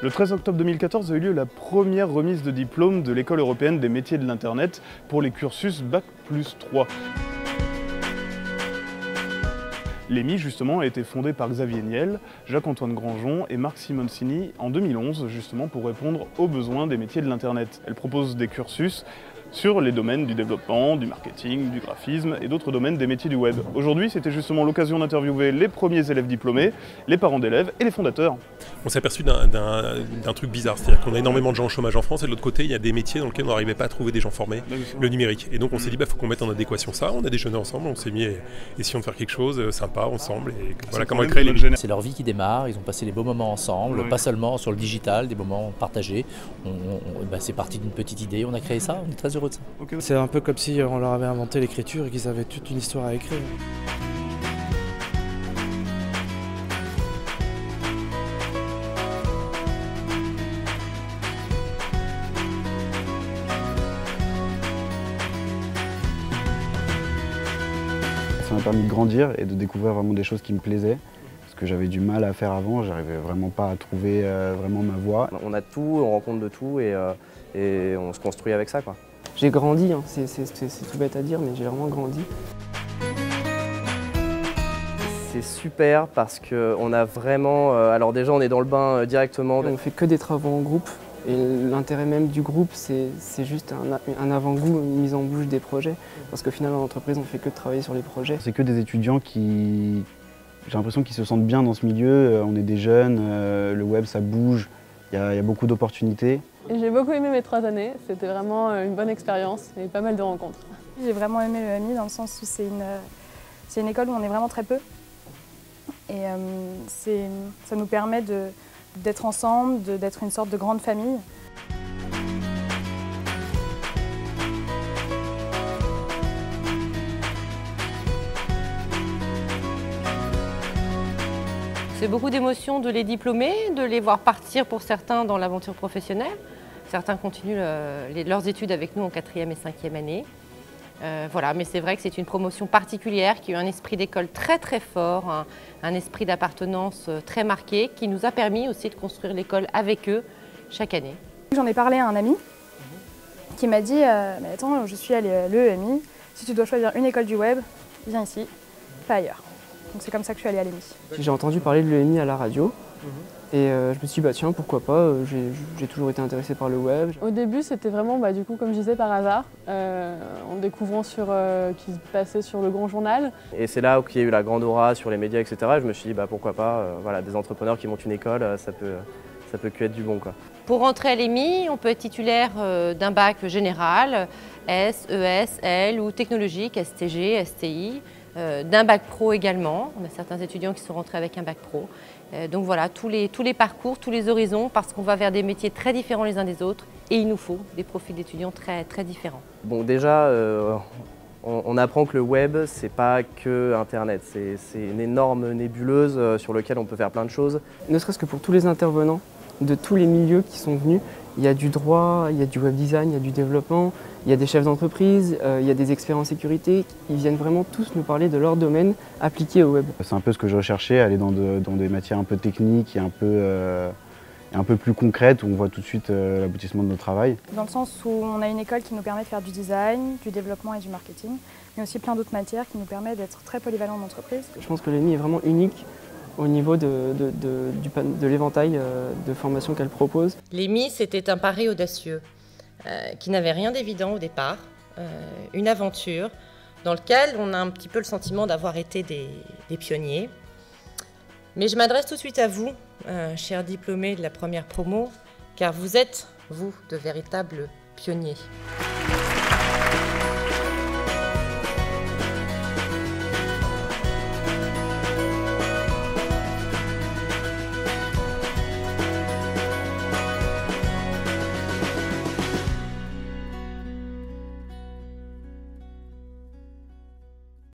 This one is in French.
Le 13 octobre 2014 a eu lieu la première remise de diplôme de l'École européenne des métiers de l'Internet pour les cursus Bac plus 3. L'EMI, justement, a été fondée par Xavier Niel, Jacques-Antoine Grangeon et Marc Simoncini en 2011, justement pour répondre aux besoins des métiers de l'Internet. Elle propose des cursus sur les domaines du développement, du marketing, du graphisme et d'autres domaines des métiers du web. Aujourd'hui, c'était justement l'occasion d'interviewer les premiers élèves diplômés, les parents d'élèves et les fondateurs. On s'est aperçu d'un truc bizarre, c'est-à-dire qu'on a énormément de gens au chômage en France et de l'autre côté, il y a des métiers dans lesquels on n'arrivait pas à trouver des gens formés, le numérique. Et donc on s'est dit, il bah, faut qu'on mette en adéquation ça. On a déjeuné ensemble, on s'est mis, essayons de faire quelque chose euh, sympa ensemble et voilà comment créer les C'est leur vie qui démarre, ils ont passé des beaux moments ensemble, pas seulement sur le digital, des moments partagés. Bah, c'est parti d'une petite idée, on a créé ça, on est très heureux de ça. C'est un peu comme si on leur avait inventé l'écriture et qu'ils avaient toute une histoire à écrire. Ça m'a permis de grandir et de découvrir vraiment des choses qui me plaisaient. Ce que j'avais du mal à faire avant, j'arrivais vraiment pas à trouver euh, vraiment ma voie. On a tout, on rencontre de tout et, euh, et on se construit avec ça. Quoi. J'ai grandi, hein. c'est tout bête à dire, mais j'ai vraiment grandi. C'est super parce qu'on a vraiment... Euh, alors déjà, on est dans le bain euh, directement. On fait que des travaux en groupe. Et l'intérêt même du groupe, c'est juste un, avant-goût, une mise en bouche des projets. Parce qu'au final, en entreprise, on fait que de travailler sur les projets. C'est que des étudiants qui, j'ai l'impression qu'ils se sentent bien dans ce milieu. Euh, on est des jeunes, le web, ça bouge, il y, a beaucoup d'opportunités. J'ai beaucoup aimé mes trois années, c'était vraiment euh, une bonne expérience et pas mal de rencontres. J'ai vraiment aimé le AMI dans le sens où c'est une, une école où on est vraiment très peu. Et euh, ça nous permet d'être ensemble, d'être une sorte de grande famille. C'est beaucoup d'émotions de les diplômer, de les voir partir pour certains dans l'aventure professionnelle. Certains continuent leurs études avec nous en quatrième et cinquième année. Euh, voilà, mais c'est vrai que c'est une promotion particulière qui a eu un esprit d'école très très fort, un, esprit d'appartenance euh, très marqué qui nous a permis aussi de construire l'école avec eux chaque année. J'en ai parlé à un ami qui m'a dit euh, mais attends, je suis à l'EMI, si tu dois choisir une école du web, viens ici, pas ailleurs. Donc c'est comme ça que je suis allée à l'EMI. J'ai entendu parler de l'EMI à la radio. Et euh, je me suis dit, bah tiens, pourquoi pas, euh, j'ai toujours été intéressé par le web. Au début, c'était vraiment, bah, du coup, comme je disais, par hasard, euh, en découvrant sur, qui se passait sur le grand journal. Et c'est là où il y a eu la grande aura sur les médias, etc. je me suis dit, bah, pourquoi pas, voilà, des entrepreneurs qui montent une école, ça peut, ça peut que être du bon. Quoi. Pour rentrer à l'EMI, on peut être titulaire d'un bac général, S, ES, L ou technologique, STG, STI. Euh, d'un bac pro également. On a certains étudiants qui sont rentrés avec un bac pro. Euh, donc voilà, tous les, tous les parcours, tous les horizons, parce qu'on va vers des métiers très différents les uns des autres et il nous faut des profils d'étudiants très, très différents. Bon, déjà, euh, on, apprend que le web, c'est pas que Internet, c'est une énorme nébuleuse sur laquelle on peut faire plein de choses. Ne serait-ce que pour tous les intervenants de tous les milieux qui sont venus, il y a du droit, il y a du web design, il y a du développement, il y a des chefs d'entreprise, euh, il y a des experts en sécurité. Ils viennent vraiment tous nous parler de leur domaine appliqué au web. C'est un peu ce que je recherchais, aller dans, des matières un peu techniques et un peu, euh, un peu plus concrètes où on voit tout de suite euh, l'aboutissement de notre travail. Dans le sens où on a une école qui nous permet de faire du design, du développement et du marketing, mais aussi plein d'autres matières qui nous permettent d'être très polyvalents en entreprise. Je pense que l'ENI est vraiment unique au niveau de, l'éventail euh, de formations qu'elle propose. L'EMI, c'était un pari audacieux euh, qui n'avait rien d'évident au départ, euh, une aventure dans laquelle on a un petit peu le sentiment d'avoir été des, pionniers. Mais je m'adresse tout de suite à vous, chers diplômés de la première promo, car vous êtes, vous, de véritables pionniers.